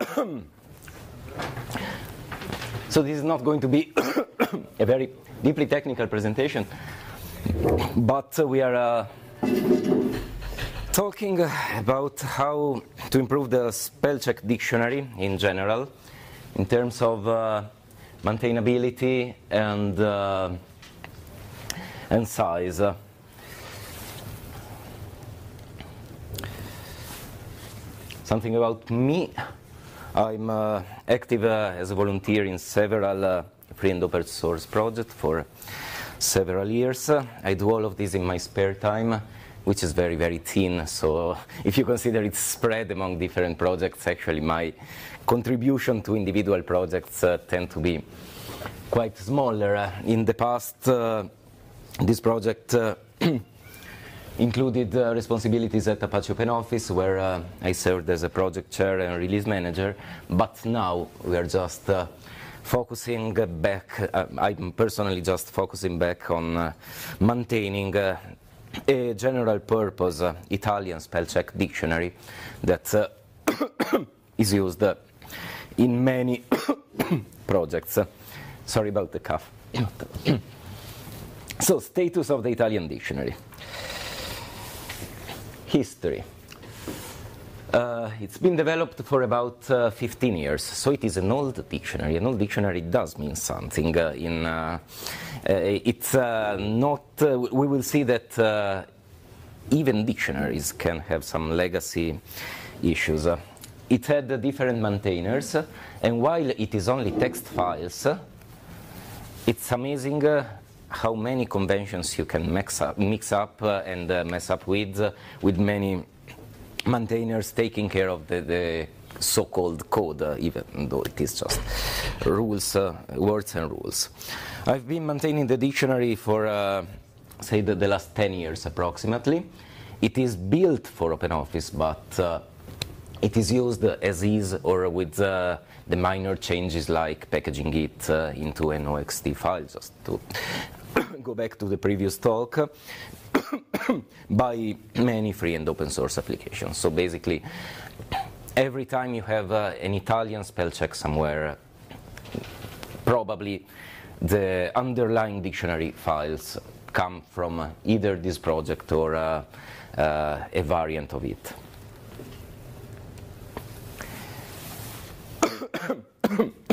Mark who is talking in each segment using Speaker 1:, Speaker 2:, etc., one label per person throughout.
Speaker 1: so this is not going to be a very deeply technical presentation, but uh, we are uh, talking about how to improve the spell check dictionary in general in terms of uh, maintainability and, uh, and size. Something about me. I'm uh, active uh, as a volunteer in several uh, free and open source projects for several years. I do all of this in my spare time, which is very, very thin. So if you consider it spread among different projects, actually my contribution to individual projects uh, tend to be quite smaller. in the past, uh, this project uh, included uh, responsibilities at Apache OpenOffice, where uh, I served as a project chair and release manager. But now we are just uh, focusing back. Uh, I'm personally just focusing back on uh, maintaining uh, a general purpose Italian spell check dictionary that is used in many projects. Sorry about the cough. so, status of the Italian dictionary history. Uh, it's been developed for about uh, 15 years, so it is an old dictionary. An old dictionary does mean something. Uh, in uh, uh, it's uh, not. we will see that even dictionaries can have some legacy issues. it had different maintainers, and while it is only text files, it's amazing how many conventions you can mix up, mix up uh, and uh, mess up with, uh, with many maintainers taking care of the, the so-called code, uh, even though it is just rules, uh, words and rules. I've been maintaining the dictionary for, uh, say, the, the, last 10 years approximately. It is built for OpenOffice, but it is used as is or with the minor changes like packaging it into an OXT file just to go back to the previous talk, by many free and open source applications. So basically, every time you have uh, an Italian spell check somewhere, probably the underlying dictionary files come from either this project or uh, uh, a variant of it.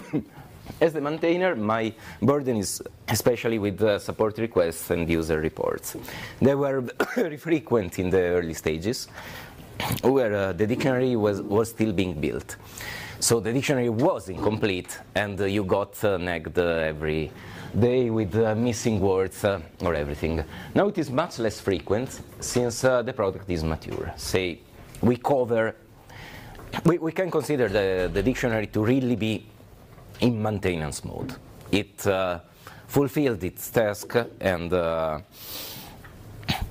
Speaker 1: As the maintainer, my burden is especially with uh, support requests and user reports. They were very frequent in the early stages, where uh, the dictionary was, was still being built. So the dictionary was incomplete, and uh, you got uh, nagged uh, every day with uh, missing words or everything. Now it is much less frequent since the product is mature. Say, we cover, we, we can consider the, the dictionary to really be in maintenance mode. It uh, fulfilled its task, and uh,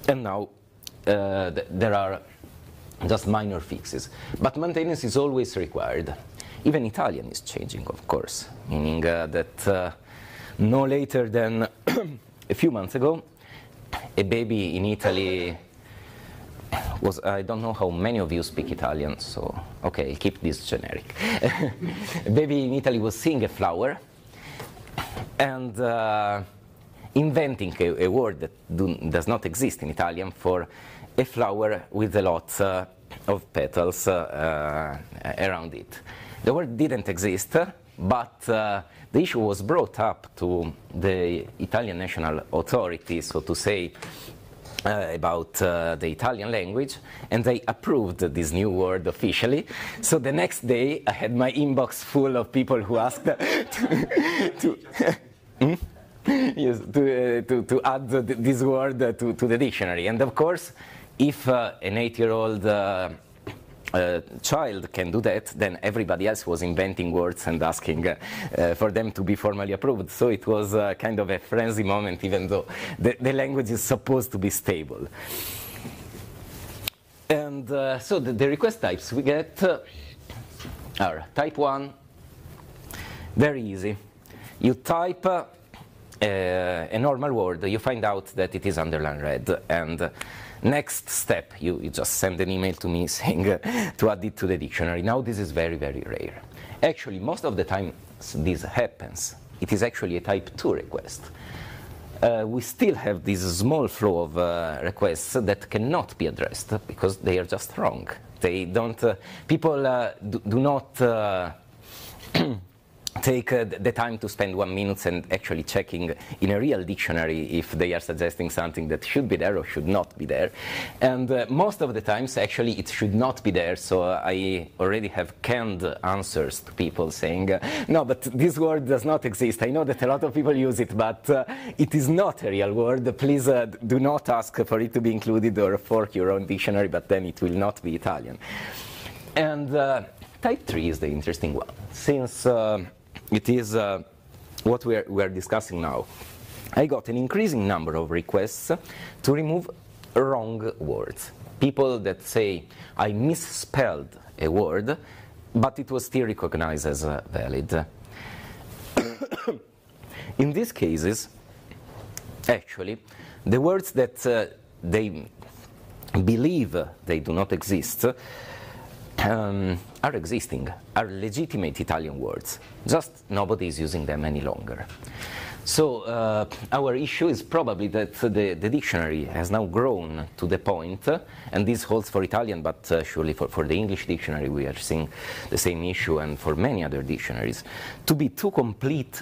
Speaker 1: and now uh, th there are just minor fixes. But maintenance is always required. Even Italian is changing, of course, meaning uh, that no later than a few months ago, a baby in Italy was I don't know how many of you speak Italian, so okay, keep this generic. Baby in Italy was seeing a flower and uh, inventing a, a word that do, does not exist in Italian for a flower with a lot uh, of petals uh, around it. The word didn't exist, but uh, the issue was brought up to the Italian national authority, so to say, uh, about uh, the Italian language, and they approved this new word officially. So the next day, I had my inbox full of people who asked to, to hmm? yes, to, uh, to, to, add this word to, to the dictionary. And of course, if uh, an eight-year-old uh, uh, child can do that, then everybody else was inventing words and asking uh, uh, for them to be formally approved. So it was uh, kind of a frenzy moment, even though the, the language is supposed to be stable. And uh, so the, the, request types we get uh, are type 1, very easy. You type a normal word, you find out that it is underlined red, and next step, you, you just send an email to me saying uh, to add it to the dictionary. Now this is very, very rare. Actually, most of the time this happens. It is actually a type 2 request. Uh, we still have this small flow of uh, requests that cannot be addressed because they are just wrong. They don't, uh, people uh, do, do, not uh, take uh, the time to spend one minute and actually checking in a real dictionary if they are suggesting something that should be there or should not be there. And uh, most of the times, actually, it should not be there. So uh, I already have canned answers to people saying, uh, no, but this word does not exist. I know that a lot of people use it, but uh, it is not a real word. Please do not ask for it to be included or fork your own dictionary, but then it will not be Italian. And type 3 is the interesting one. Since it is uh, what we are, we are discussing now. I got an increasing number of requests to remove wrong words. People that say, I misspelled a word, but it was still recognized as uh, valid. In these cases, actually, the words that uh, they believe they do not exist um, are existing, are legitimate Italian words, just nobody is using them any longer. So uh, our issue is probably that the, the, dictionary has now grown to the point, and this holds for Italian, but uh, surely for, for, the English dictionary we are seeing the same issue, and for many other dictionaries, to be too complete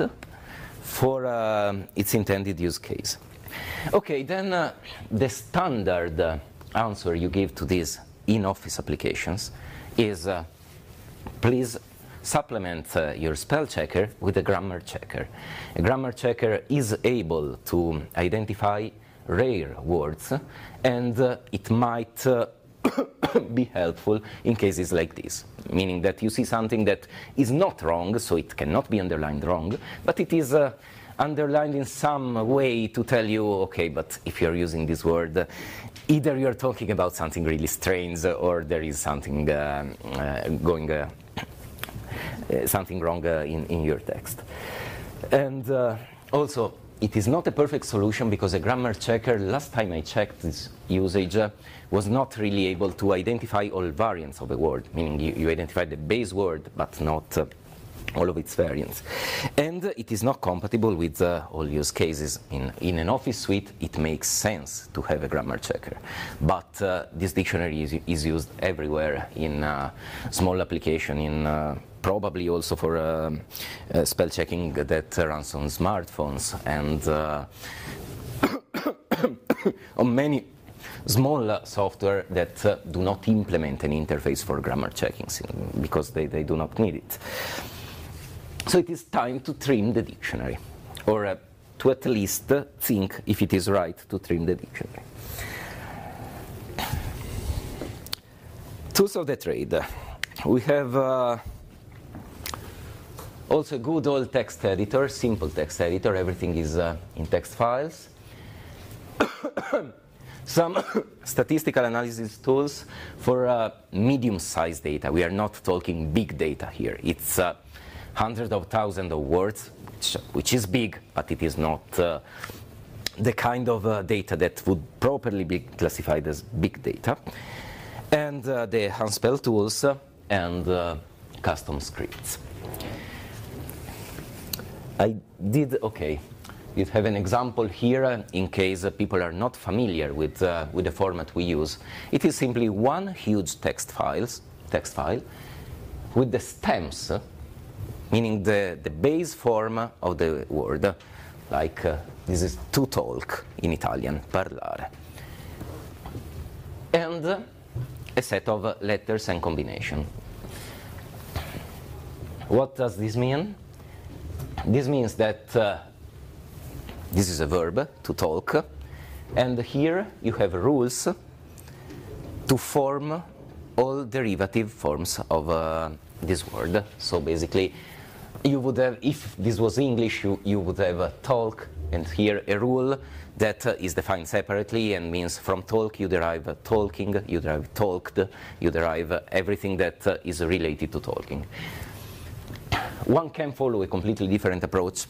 Speaker 1: for uh, its intended use case. Okay, then uh, the standard answer you give to these in-office applications is uh, please supplement uh, your spell checker with a grammar checker. A grammar checker is able to identify rare words and uh, it might uh, be helpful in cases like this, meaning that you see something that is not wrong, so it cannot be underlined wrong, but it is uh, underlined in some way to tell you, okay, but if you're using this word, either you're talking about something really strange or there is something uh, uh, going, uh, uh something wrong uh, in, in your text. And uh, also, it is not a perfect solution because a grammar checker, last time I checked this usage, was not really able to identify all variants of a word, meaning you, you identify the base word but not all of its variants. And it is not compatible with uh, all use cases. In, in an Office suite, it makes sense to have a grammar checker. But uh, this dictionary is, is, used everywhere in uh, small application, in uh, probably also for uh, uh, spell checking that runs on smartphones and on many small software that uh, do not implement an interface for grammar checking because they, they do not need it. So it is time to trim the dictionary, or uh, to at least uh, think if it is right to trim the dictionary. Tools of the trade. We have uh, also good old text editor, simple text editor, everything is uh, in text files. Some statistical analysis tools for uh, medium-sized data. We are not talking big data here. It's uh, hundreds of thousands of words, which, which is big, but it is not uh, the kind of uh, data that would properly be classified as big data. And uh, the Hunspell tools and uh, custom scripts. I did, okay, you have an example here uh, in case uh, people are not familiar with, uh, with the format we use. It is simply one huge text, files, text file with the stems meaning the, the base form of the word, like uh, this is to talk in Italian, parlare. And a set of letters and combination. What does this mean? This means that uh, this is a verb, to talk, and here you have rules to form all derivative forms of uh, this word. So basically, you would have, if this was English, you, you would have a talk, and here a rule that uh, is defined separately and means from talk you derive uh, talking, you derive talked, you derive uh, everything that uh, is related to talking. One can follow a completely different approach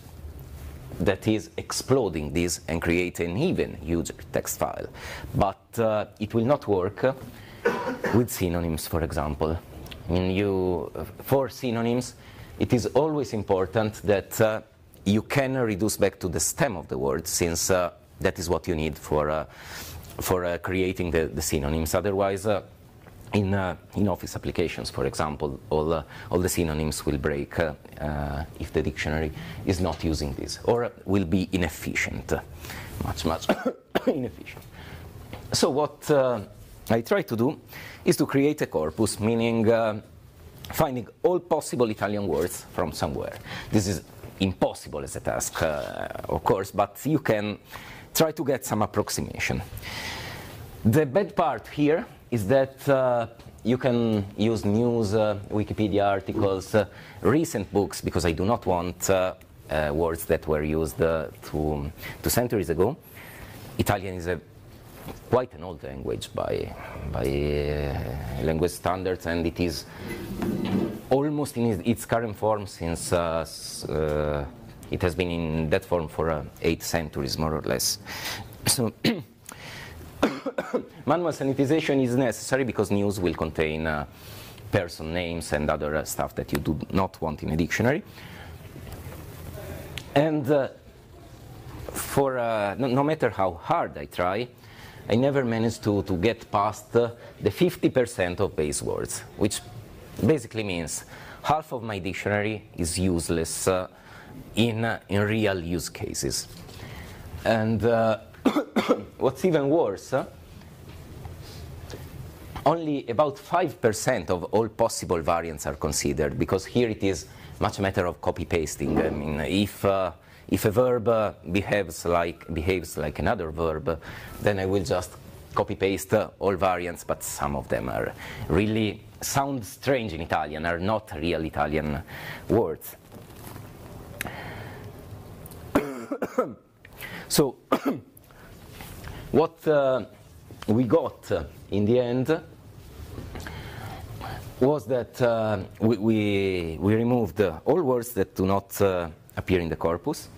Speaker 1: that is exploding this and create an even huger text file. But uh, it will not work with synonyms, for example. I mean, you, for synonyms, it is always important that uh, you can reduce back to the stem of the word, since uh, that is what you need for, uh, for uh, creating the, the, synonyms. Otherwise, uh, in, uh, in office applications, for example, all, all the synonyms will break if the dictionary is not using this, or will be inefficient, much, much inefficient. So what I try to do is to create a corpus, meaning finding all possible Italian words from somewhere. This is impossible as a task, of course, but you can try to get some approximation. The bad part here is that uh, you can use news, uh, Wikipedia articles, uh, recent books, because I do not want uh, uh, words that were used uh, two, two centuries ago. Italian is a quite an old language by, by language standards, and it is almost in its current form since it has been in that form for eight centuries, more or less. So Manual sanitization is necessary because news will contain uh, person names and other uh, stuff that you do not want in a dictionary. And uh, for uh, no, no, matter how hard I try, I never managed to, to get past uh, the 50% of base words, which basically means half of my dictionary is useless uh, in, in real use cases. And what's even worse, only about 5% of all possible variants are considered because here it is much a matter of copy pasting. I mean, if uh, if a verb uh, behaves like behaves like another verb, then I will just copy paste uh, all variants, but some of them are really sound strange in Italian, are not real Italian words. so, what uh, we got in the end was that uh, we, we, we, removed all words that do not uh, appear in the corpus.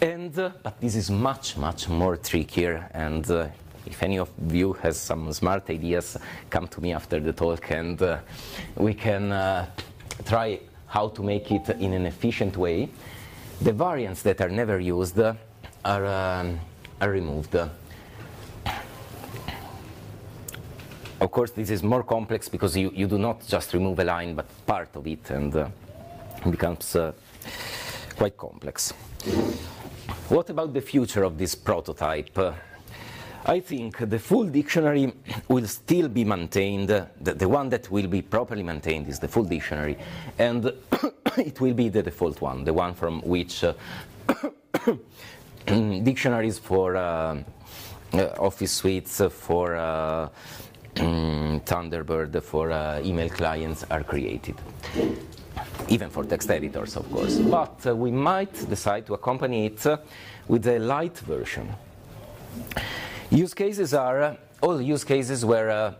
Speaker 1: And, uh, but this is much, much more trickier. And uh, if any of you has some smart ideas, come to me after the talk and uh, we can try how to make it in an efficient way. The variants that are never used are, um, are removed. Of course, this is more complex because you, you do not just remove a line, but part of it, and uh, it becomes uh, quite complex. What about the future of this prototype? Uh, I think the full dictionary will still be maintained. The, the, one that will be properly maintained is the full dictionary, and it will be the default one, the one from which uh, dictionaries for uh, uh, office suites, for Mm, Thunderbird for uh, email clients are created. Even for text editors, of course. But uh, we might decide to accompany it uh, with a light version. Use cases are uh, all use cases where uh,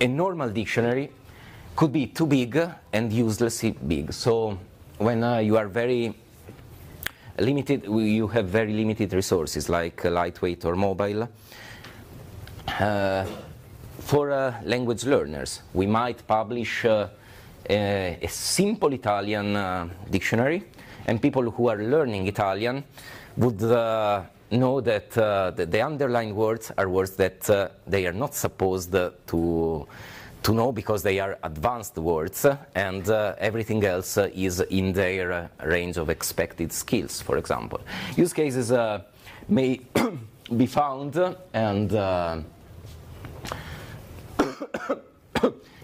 Speaker 1: a normal dictionary could be too big and uselessly big. So when uh, you are very limited, you have very limited resources like lightweight or mobile. Uh, for uh, language learners. We might publish uh, a, a, simple Italian dictionary, and people who are learning Italian would know that uh, the, the, underlying words are words that uh, they are not supposed to to know because they are advanced words and uh, everything else uh, is in their uh, range of expected skills, for example. Use cases may be found and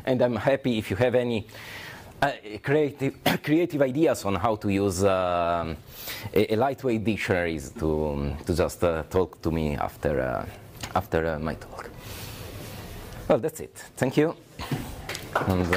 Speaker 1: and I'm happy if you have any uh, creative, creative ideas on how to use uh, a, a, lightweight dictionaries to, to just uh, talk to me after, uh, after uh, my talk. Well, that's it. Thank you. And,